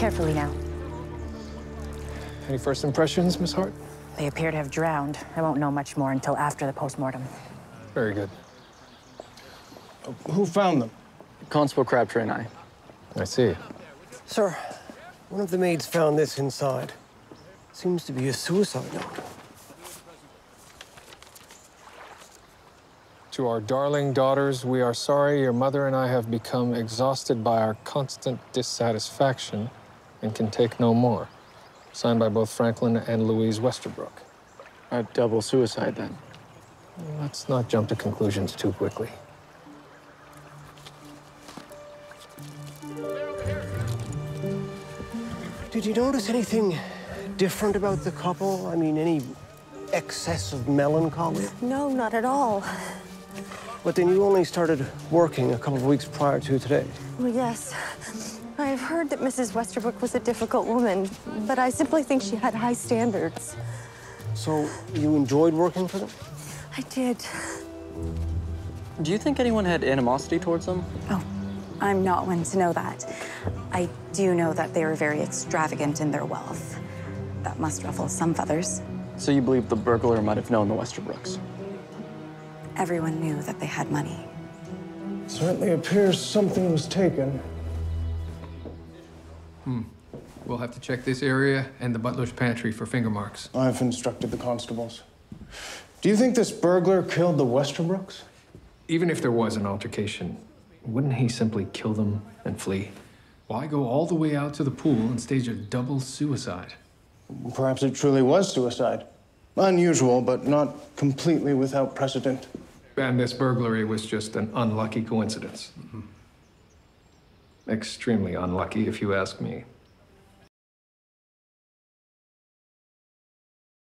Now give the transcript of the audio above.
Carefully now. Any first impressions, Miss Hart? They appear to have drowned. I won't know much more until after the postmortem. Very good. Who found them? Constable Crabtree and I. I see. Sir, one of the maids found this inside. Seems to be a suicide note. To our darling daughters, we are sorry your mother and I have become exhausted by our constant dissatisfaction and can take no more. Signed by both Franklin and Louise Westerbrook. A double suicide, then. Let's not jump to conclusions too quickly. Did you notice anything different about the couple? I mean, any excess of melancholy? No, not at all. But then you only started working a couple of weeks prior to today. Well, yes. I've heard that Mrs. Westerbrook was a difficult woman, but I simply think she had high standards. So you enjoyed working for them? I did. Do you think anyone had animosity towards them? Oh, I'm not one to know that. I do know that they were very extravagant in their wealth. That must ruffle some feathers. So you believe the burglar might have known the Westerbrooks? Everyone knew that they had money. Certainly appears something was taken. Hmm. We'll have to check this area and the butler's pantry for finger marks. I've instructed the constables. Do you think this burglar killed the Westerbrooks? Even if there was an altercation, wouldn't he simply kill them and flee? Why go all the way out to the pool and stage a double suicide? Perhaps it truly was suicide. Unusual, but not completely without precedent. And this burglary was just an unlucky coincidence. Mm-hmm. Extremely unlucky, if you ask me.